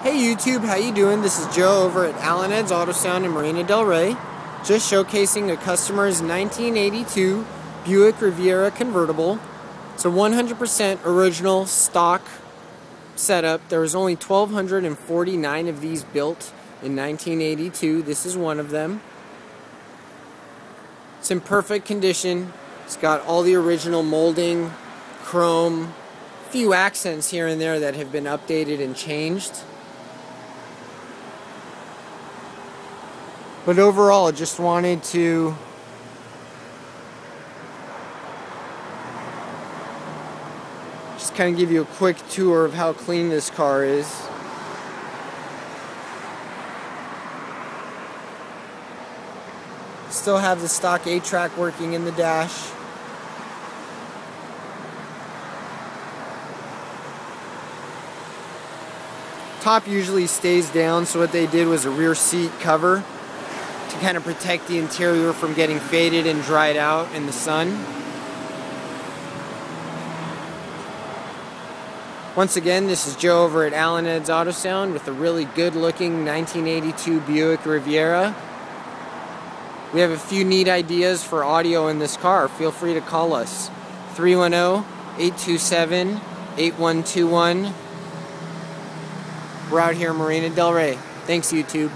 Hey YouTube, how you doing? This is Joe over at Al and Ed's Auto Sound in Marina Del Rey. Just showcasing a customer's 1982 Buick Riviera convertible. It's a 100% original stock setup. There was only 1,249 of these built in 1982. This is one of them. It's in perfect condition. It's got all the original molding, chrome, few accents here and there that have been updated and changed. But overall, I just wanted to just kind of give you a quick tour of how clean this car is. Still have the stock 8-track working in the dash. Top usually stays down, so what they did was a rear seat cover kind of protect the interior from getting faded and dried out in the sun. Once again, this is Joe over at Al and Ed's Auto Sound with a really good looking 1982 Buick Riviera. We have a few neat ideas for audio in this car. Feel free to call us 310 827 8121. We're out here in Marina Del Rey. Thanks, YouTube.